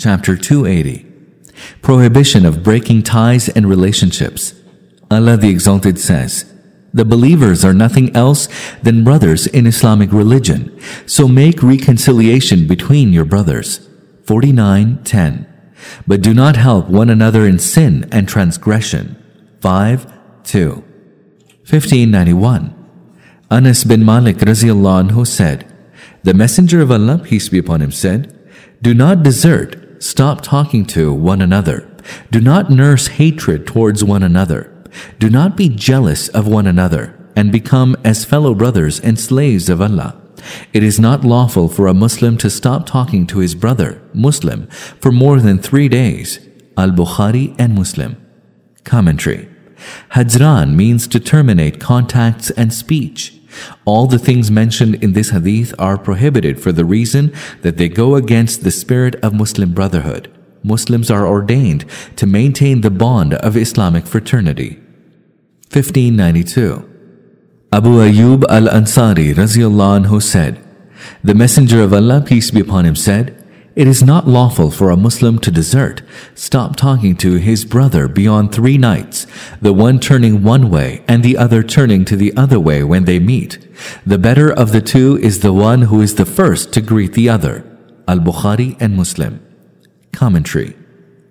Chapter 280 Prohibition of breaking ties and relationships. Allah the Exalted says, The believers are nothing else than brothers in Islamic religion, so make reconciliation between your brothers. 49.10 But do not help one another in sin and transgression. 5. 2. 1591 Anas bin Malik anhu said, The Messenger of Allah, peace be upon him, said, Do not desert, stop talking to one another. Do not nurse hatred towards one another. Do not be jealous of one another, and become as fellow brothers and slaves of Allah. It is not lawful for a Muslim to stop talking to his brother, Muslim, for more than three days. Al Bukhari and Muslim. Commentary Hajran means to terminate contacts and speech. All the things mentioned in this hadith are prohibited for the reason that they go against the spirit of Muslim brotherhood. Muslims are ordained to maintain the bond of Islamic fraternity. 1592 Abu Ayyub al-Ansari anhu said, The Messenger of Allah, peace be upon him, said, it is not lawful for a Muslim to desert, stop talking to his brother beyond three nights, the one turning one way and the other turning to the other way when they meet. The better of the two is the one who is the first to greet the other. Al-Bukhari and Muslim. Commentary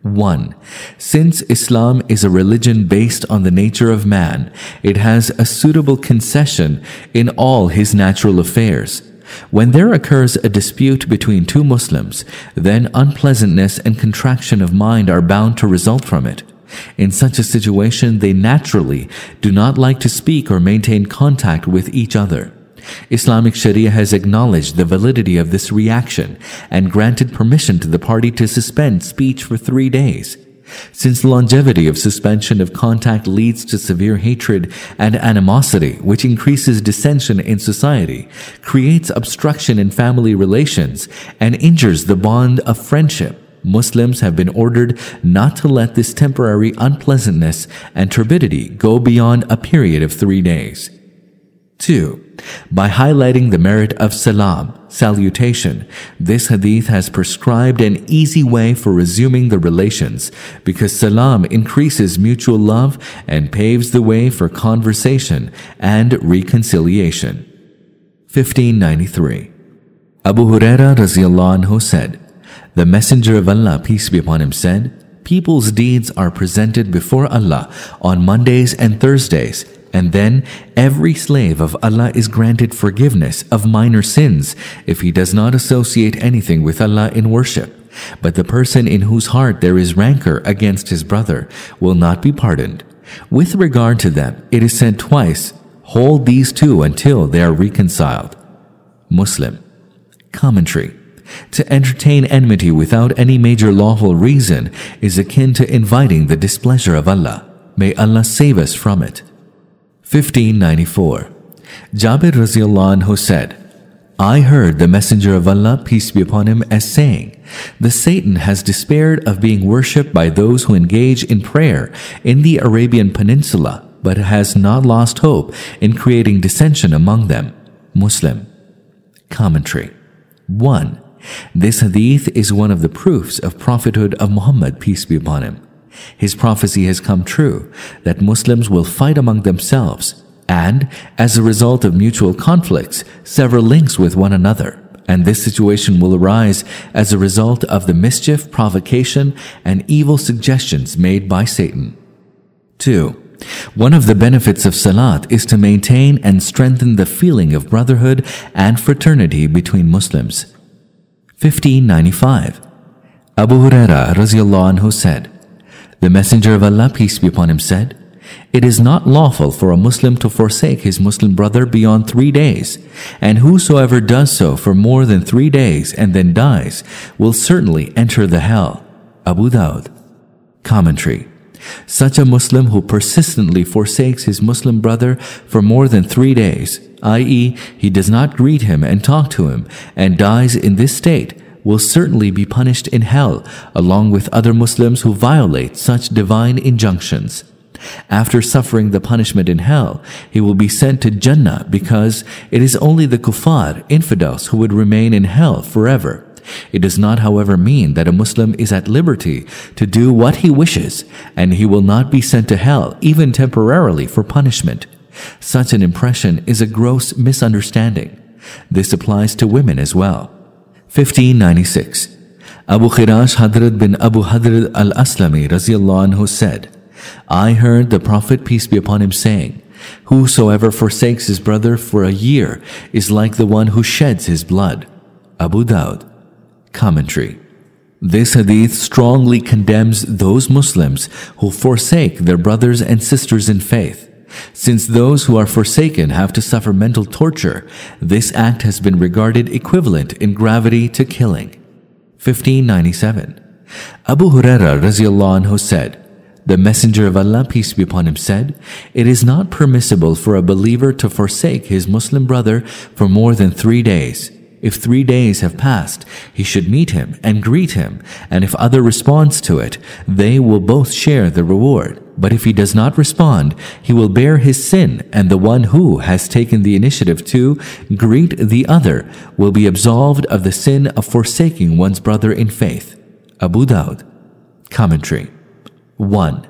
1. Since Islam is a religion based on the nature of man, it has a suitable concession in all his natural affairs. When there occurs a dispute between two Muslims, then unpleasantness and contraction of mind are bound to result from it. In such a situation, they naturally do not like to speak or maintain contact with each other. Islamic Sharia has acknowledged the validity of this reaction and granted permission to the party to suspend speech for three days. Since longevity of suspension of contact leads to severe hatred and animosity, which increases dissension in society, creates obstruction in family relations, and injures the bond of friendship, Muslims have been ordered not to let this temporary unpleasantness and turbidity go beyond a period of three days. 2. By highlighting the merit of salam, salutation, this hadith has prescribed an easy way for resuming the relations because salam increases mutual love and paves the way for conversation and reconciliation. 1593 Abu Huraira anhu said, The Messenger of Allah, peace be upon him, said, People's deeds are presented before Allah on Mondays and Thursdays and then every slave of Allah is granted forgiveness of minor sins if he does not associate anything with Allah in worship. But the person in whose heart there is rancor against his brother will not be pardoned. With regard to them, it is said twice, hold these two until they are reconciled. Muslim. Commentary. To entertain enmity without any major lawful reason is akin to inviting the displeasure of Allah. May Allah save us from it. 1594. Jabir anhu said, I heard the Messenger of Allah, peace be upon him, as saying, The Satan has despaired of being worshipped by those who engage in prayer in the Arabian Peninsula, but has not lost hope in creating dissension among them. Muslim. Commentary 1. This hadith is one of the proofs of prophethood of Muhammad, peace be upon him. His prophecy has come true that Muslims will fight among themselves and, as a result of mutual conflicts, sever links with one another. And this situation will arise as a result of the mischief, provocation, and evil suggestions made by Satan. 2. One of the benefits of Salat is to maintain and strengthen the feeling of brotherhood and fraternity between Muslims. 1595. Abu Huraira anhu said, the Messenger of Allah, peace be upon him, said, It is not lawful for a Muslim to forsake his Muslim brother beyond three days, and whosoever does so for more than three days and then dies will certainly enter the hell. Abu Dawud. Commentary. Such a Muslim who persistently forsakes his Muslim brother for more than three days, i.e., he does not greet him and talk to him, and dies in this state, will certainly be punished in hell along with other Muslims who violate such divine injunctions. After suffering the punishment in hell, he will be sent to Jannah because it is only the kuffar, infidels, who would remain in hell forever. It does not, however, mean that a Muslim is at liberty to do what he wishes and he will not be sent to hell even temporarily for punishment. Such an impression is a gross misunderstanding. This applies to women as well. 1596. Abu Khirash Hadrad bin Abu Hadrad al-Aslami anhu said, I heard the Prophet peace be upon him saying, Whosoever forsakes his brother for a year is like the one who sheds his blood. Abu Dawud. Commentary. This hadith strongly condemns those Muslims who forsake their brothers and sisters in faith. Since those who are forsaken have to suffer mental torture, this act has been regarded equivalent in gravity to killing. 1597. Abu Huraira anhu said, the Messenger of Allah, peace be upon him, said, It is not permissible for a believer to forsake his Muslim brother for more than three days. If three days have passed, he should meet him and greet him, and if other responds to it, they will both share the reward. But if he does not respond, he will bear his sin, and the one who has taken the initiative to greet the other will be absolved of the sin of forsaking one's brother in faith. Abu Dawud. Commentary 1.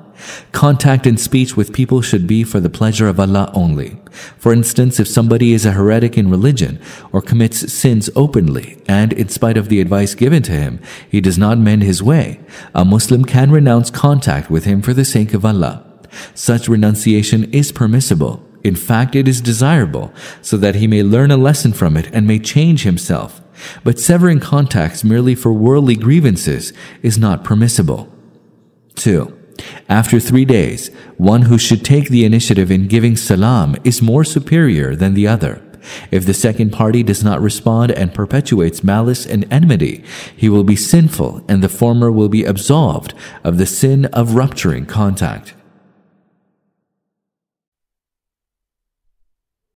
Contact and speech with people should be for the pleasure of Allah only. For instance, if somebody is a heretic in religion or commits sins openly, and in spite of the advice given to him, he does not mend his way, a Muslim can renounce contact with him for the sake of Allah. Such renunciation is permissible. In fact, it is desirable, so that he may learn a lesson from it and may change himself. But severing contacts merely for worldly grievances is not permissible. 2. After three days, one who should take the initiative in giving salam is more superior than the other. If the second party does not respond and perpetuates malice and enmity, he will be sinful and the former will be absolved of the sin of rupturing contact.